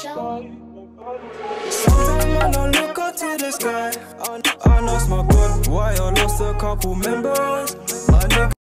Sometimes I don't look up to the sky. I, I lost my God. Why I lost a couple members.